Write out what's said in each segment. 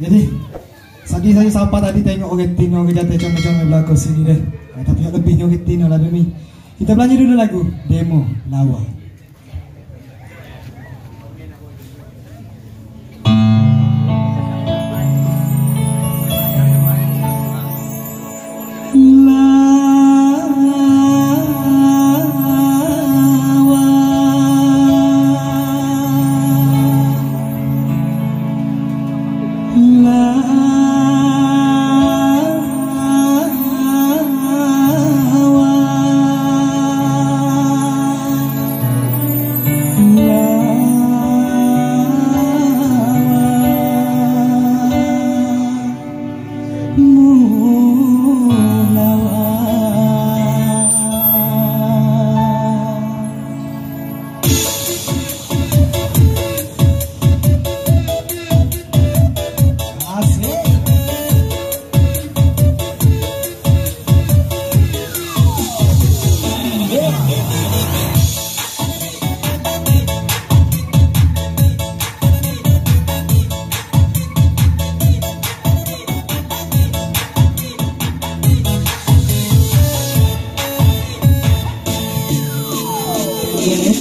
Jadi Sagi saya sapa tadi tengok orang Tino ke jatuh comel-comel belakang sini deh. Eh, tapi lebihnya orang Tino lah demi. Kita belajar dulu lagu demo lawa.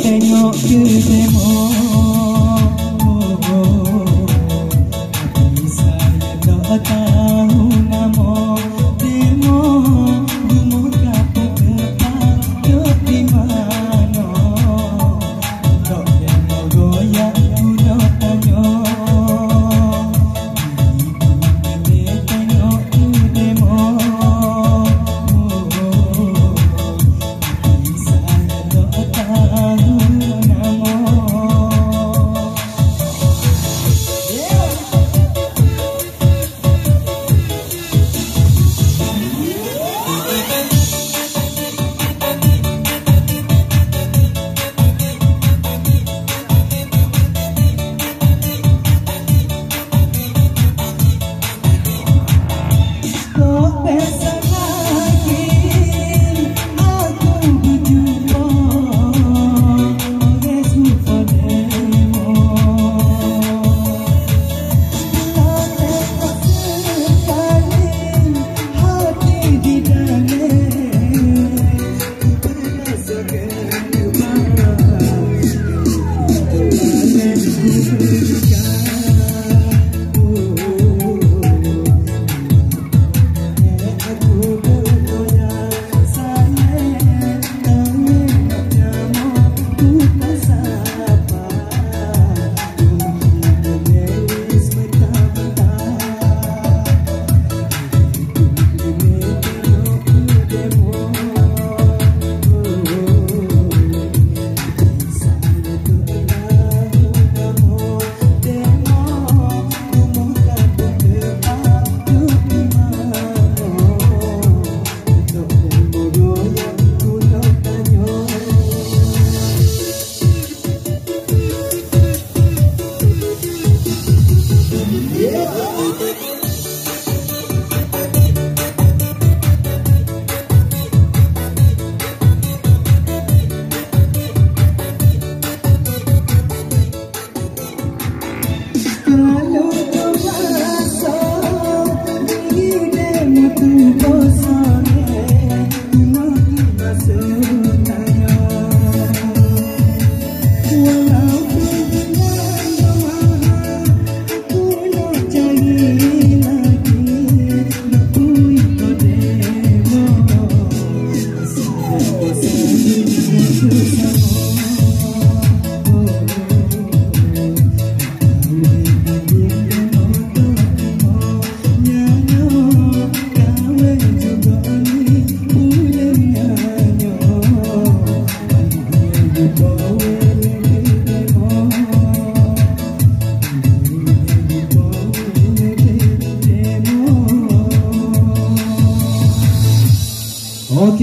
Tengok ke demo Okey,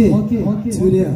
Okay, okay. Julia.